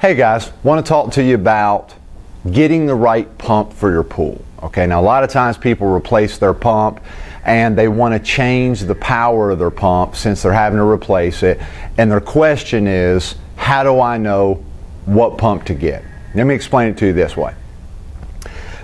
Hey guys, want to talk to you about getting the right pump for your pool. Okay, now a lot of times people replace their pump and they want to change the power of their pump since they're having to replace it. And their question is, how do I know what pump to get? Let me explain it to you this way.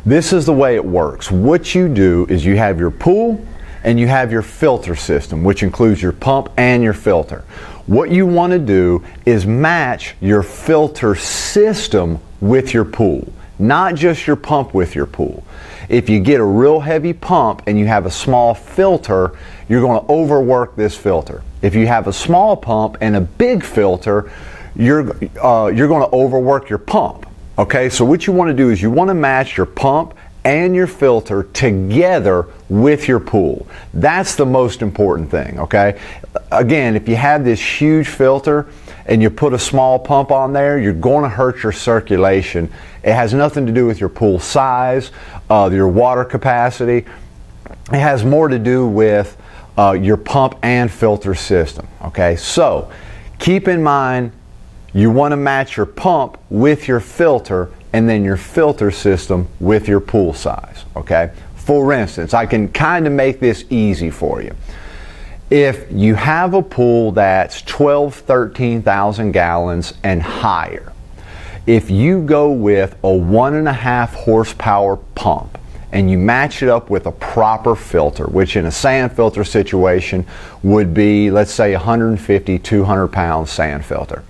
This is the way it works. What you do is you have your pool and you have your filter system, which includes your pump and your filter. What you want to do is match your filter system with your pool, not just your pump with your pool. If you get a real heavy pump and you have a small filter, you're going to overwork this filter. If you have a small pump and a big filter, you're, uh, you're going to overwork your pump. Okay, so what you want to do is you want to match your pump and your filter together with your pool. That's the most important thing, okay? Again, if you have this huge filter and you put a small pump on there, you're going to hurt your circulation. It has nothing to do with your pool size, uh, your water capacity. It has more to do with uh, your pump and filter system, okay? So keep in mind you want to match your pump with your filter and then your filter system with your pool size. Okay? For instance, I can kind of make this easy for you. If you have a pool that's 12, 13,000 gallons and higher, if you go with a one and a half horsepower pump and you match it up with a proper filter, which in a sand filter situation would be, let's say, 150, 200 pound sand filter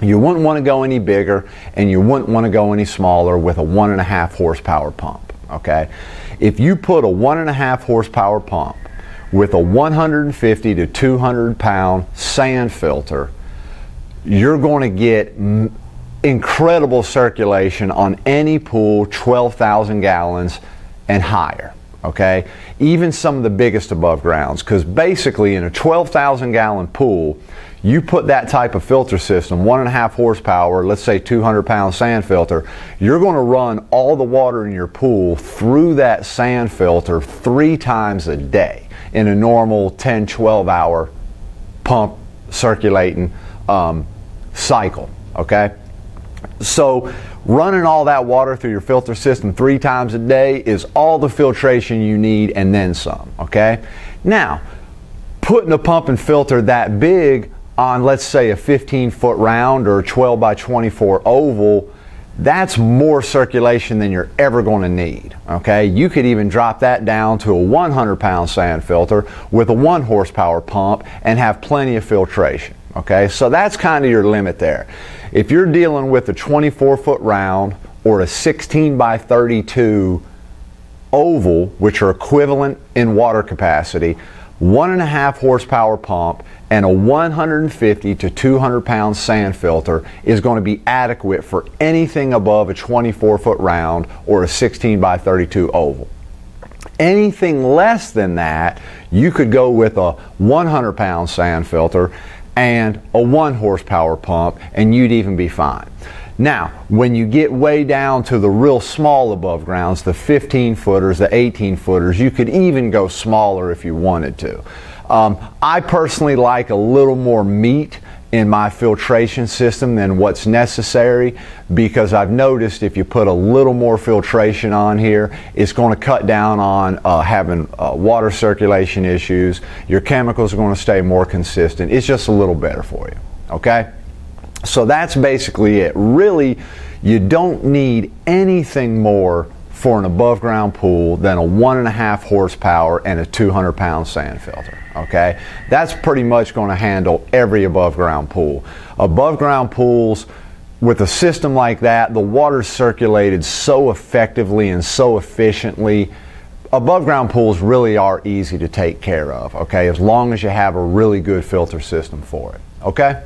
you wouldn't want to go any bigger and you wouldn't want to go any smaller with a one and a half horsepower pump. Okay? If you put a one and a half horsepower pump with a 150 to 200 pound sand filter, you're going to get incredible circulation on any pool 12,000 gallons and higher. Okay? Even some of the biggest above grounds, because basically in a 12,000 gallon pool, you put that type of filter system, one and a half horsepower, let's say 200 pound sand filter, you're going to run all the water in your pool through that sand filter three times a day in a normal 10, 12 hour pump circulating um, cycle. Okay? So, running all that water through your filter system three times a day is all the filtration you need and then some. Okay? Now, putting a pump and filter that big on, let's say, a 15 foot round or 12 by 24 oval, that's more circulation than you're ever going to need. Okay, you could even drop that down to a 100 pound sand filter with a one horsepower pump and have plenty of filtration. Okay, so that's kind of your limit there. If you're dealing with a 24 foot round or a 16 by 32 oval, which are equivalent in water capacity, one and a half horsepower pump and a 150 to 200 pound sand filter is going to be adequate for anything above a 24 foot round or a 16 by 32 oval. Anything less than that, you could go with a 100 pound sand filter and a 1 horsepower pump and you'd even be fine. Now, when you get way down to the real small above grounds, the 15 footers, the 18 footers, you could even go smaller if you wanted to. Um, I personally like a little more meat in my filtration system than what's necessary because I've noticed if you put a little more filtration on here, it's going to cut down on uh, having uh, water circulation issues. Your chemicals are going to stay more consistent. It's just a little better for you. Okay? So that's basically it. Really, you don't need anything more for an above ground pool than a one and a half horsepower and a 200 pound sand filter. Okay, that's pretty much going to handle every above ground pool. Above ground pools with a system like that, the water's circulated so effectively and so efficiently. Above ground pools really are easy to take care of, okay, as long as you have a really good filter system for it, okay?